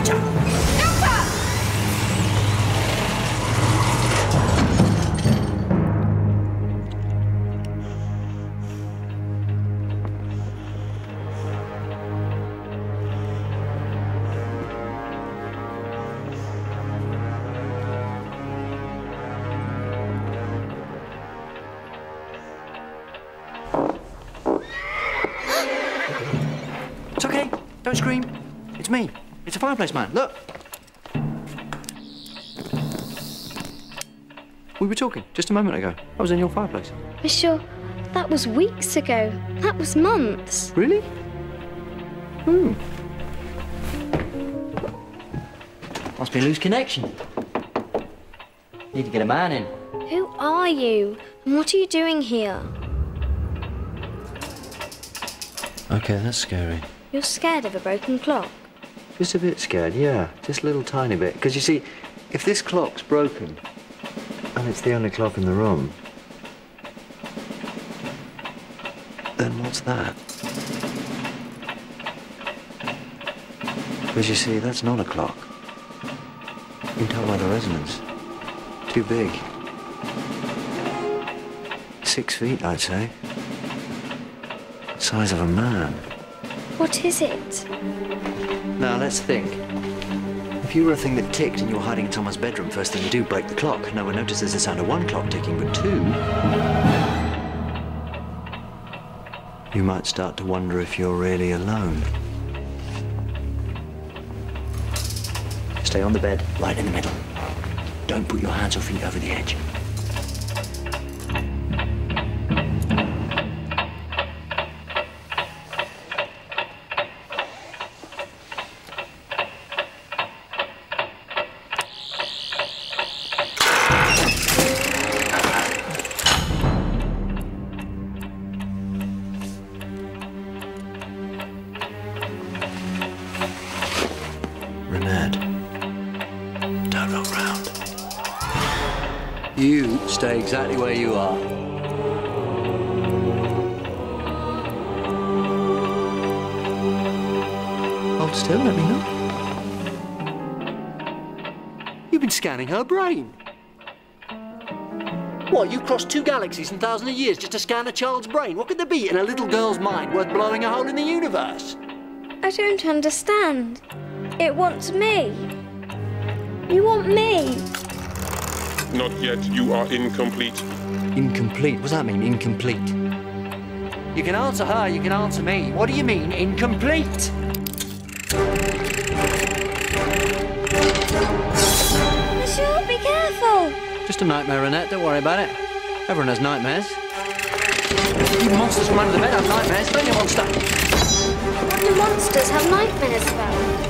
It's okay. Don't scream. It's me. It's a fireplace man. Look. We were talking just a moment ago. I was in your fireplace. Monsieur, that was weeks ago. That was months. Really? Hmm. Must be a loose connection. Need to get a man in. Who are you? And what are you doing here? Okay, that's scary. You're scared of a broken clock. Just a bit scared, yeah. Just a little tiny bit. Because you see, if this clock's broken, and it's the only clock in the room, then what's that? Because you see, that's not a clock. You can tell by the resonance. Too big. Six feet, I'd say. Size of a man. What is it? Now, let's think. If you were a thing that ticked and you were hiding in someone's bedroom, first thing you do, break the clock. No one notices the sound of one clock ticking, but two... You might start to wonder if you're really alone. Stay on the bed, right in the middle. Don't put your hands or feet over the edge. You stay exactly where you are. Hold still, let me know. You've been scanning her brain. What, you crossed two galaxies and thousands of years just to scan a child's brain? What could there be in a little girl's mind worth blowing a hole in the universe? I don't understand. It wants me. You want me. Not yet. You are incomplete. Incomplete? What does that mean, incomplete? You can answer her, you can answer me. What do you mean, incomplete? Monsieur, be careful. Just a nightmare, Reinette. Don't worry about it. Everyone has nightmares. You monsters from under the bed have nightmares, don't you, monster? What do monsters have nightmares about? Me.